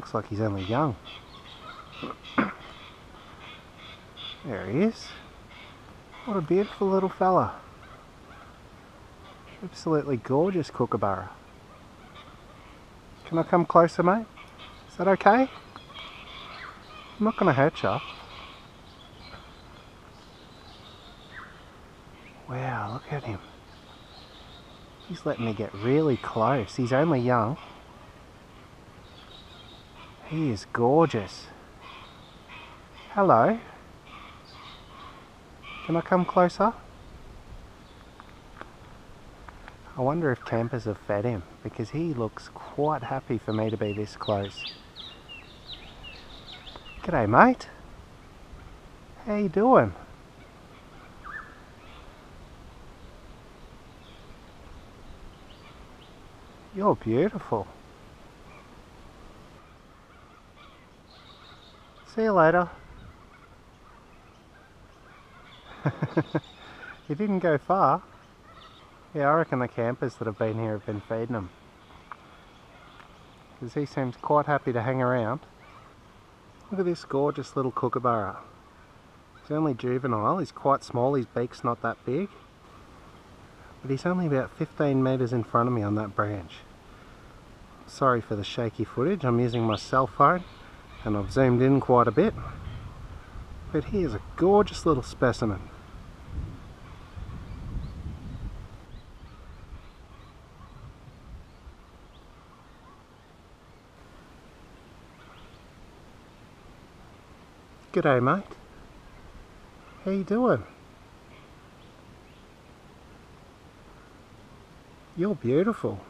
Looks like he's only young. there he is. What a beautiful little fella. Absolutely gorgeous kookaburra. Can I come closer, mate? Is that okay? I'm not going to hurt you. Wow, look at him. He's letting me get really close. He's only young. He is gorgeous. Hello. Can I come closer? I wonder if campers have fed him because he looks quite happy for me to be this close. G'day mate. How you doing? You're beautiful. See you later. he didn't go far. Yeah, I reckon the campers that have been here have been feeding him. Because he seems quite happy to hang around. Look at this gorgeous little kookaburra. He's only juvenile, he's quite small, his beak's not that big. But he's only about 15 metres in front of me on that branch. Sorry for the shaky footage, I'm using my cell phone and I've zoomed in quite a bit. But here's a gorgeous little specimen. G'day mate. How you doing? You're beautiful.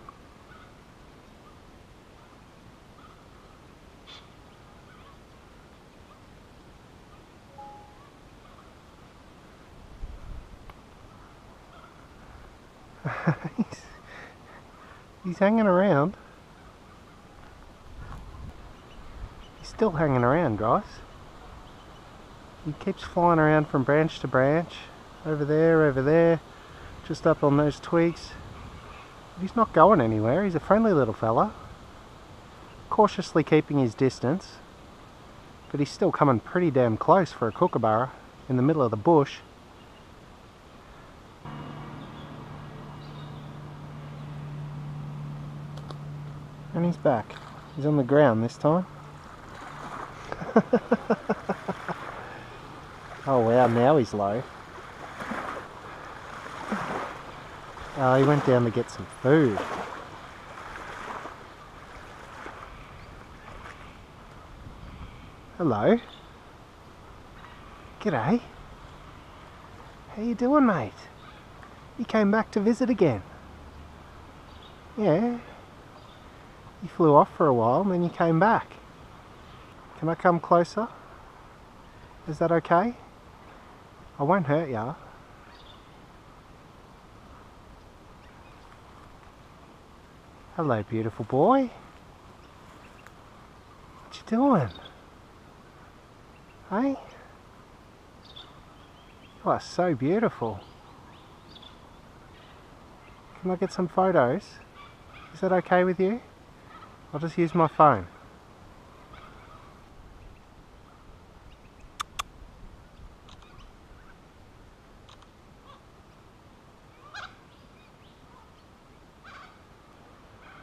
He's, he's hanging around. He's still hanging around, guys. He keeps flying around from branch to branch, over there, over there, just up on those twigs. He's not going anywhere, he's a friendly little fella. Cautiously keeping his distance, but he's still coming pretty damn close for a kookaburra in the middle of the bush. And he's back. He's on the ground this time. oh wow, now he's low. Oh, he went down to get some food. Hello. G'day. How you doing, mate? You came back to visit again? Yeah, you flew off for a while and then you came back. Can I come closer? Is that okay? I won't hurt ya. Hello beautiful boy. What you doing? Hey? You are so beautiful. Can I get some photos? Is that okay with you? I'll just use my phone.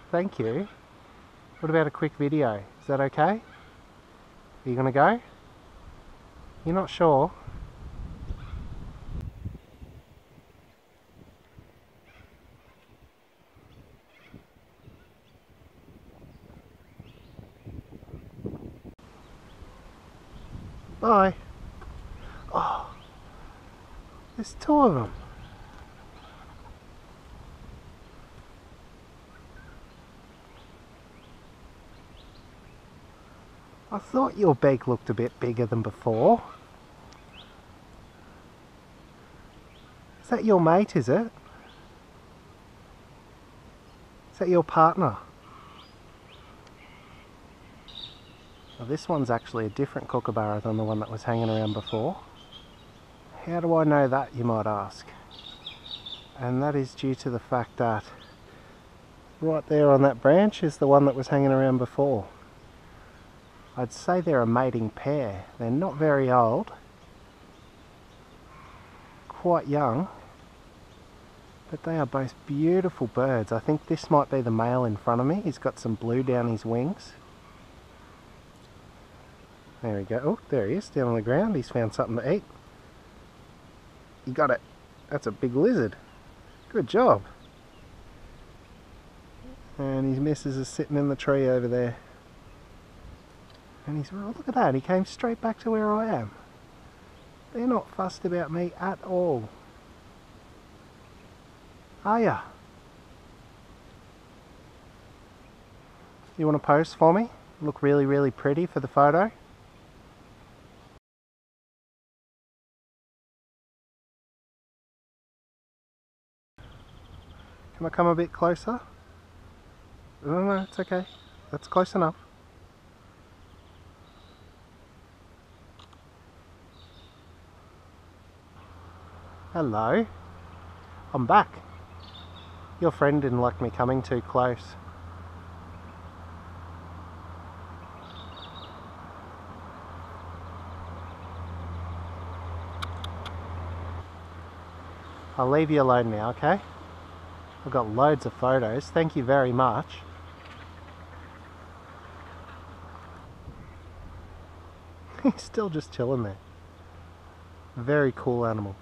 Thank you. What about a quick video? Is that okay? Are you going to go? You're not sure? Bye. Oh, there's two of them. I thought your beak looked a bit bigger than before. Is that your mate, is it? Is that your partner? This one's actually a different kookaburra than the one that was hanging around before. How do I know that, you might ask? And that is due to the fact that right there on that branch is the one that was hanging around before. I'd say they're a mating pair. They're not very old. Quite young. But they are both beautiful birds. I think this might be the male in front of me. He's got some blue down his wings. There we go. Oh, there he is, down on the ground. He's found something to eat. You got it. That's a big lizard. Good job. And his missus is sitting in the tree over there. And he's, oh, look at that, he came straight back to where I am. They're not fussed about me at all. Are ya? You want to pose for me? Look really, really pretty for the photo? Can I come a bit closer? No, no, it's okay. That's close enough. Hello. I'm back. Your friend didn't like me coming too close. I'll leave you alone now, okay? I've got loads of photos. Thank you very much. He's still just chilling there. Very cool animal.